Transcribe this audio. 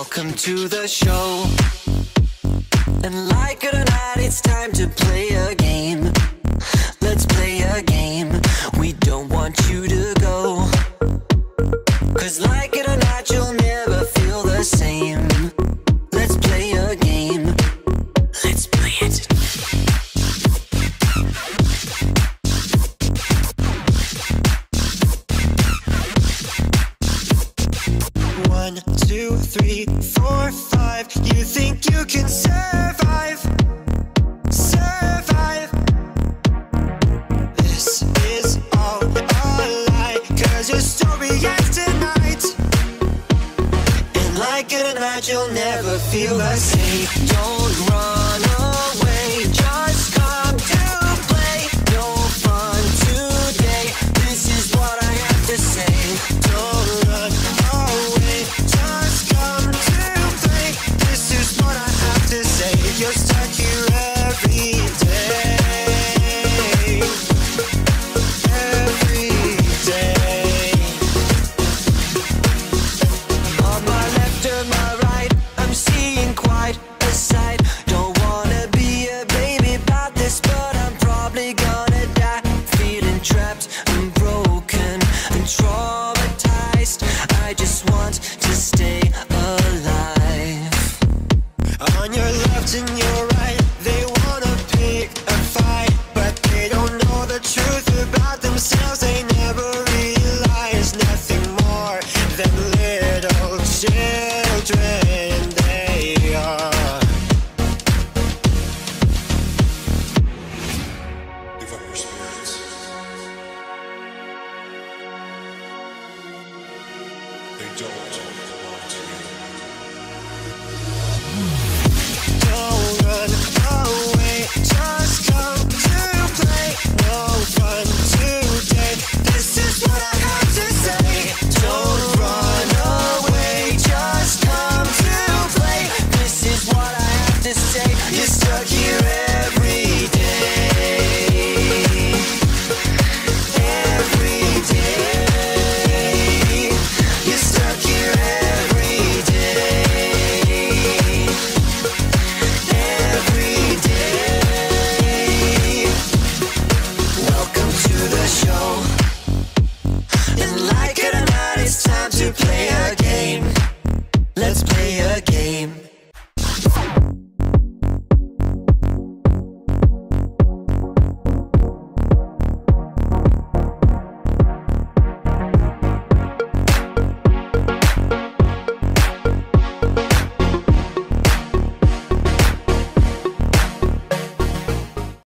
Welcome to the show. And like it or not, it's time to play a game. Let's play a game. We don't want you to One, two, three, four, five. You think you can survive? Survive. This is all a lie. Cause your story ends tonight. And like it or not, you'll never feel the same. Don't pretend you're right. They wanna pick a fight But they don't know the truth about themselves. They never realize nothing more than little children they are. They don't.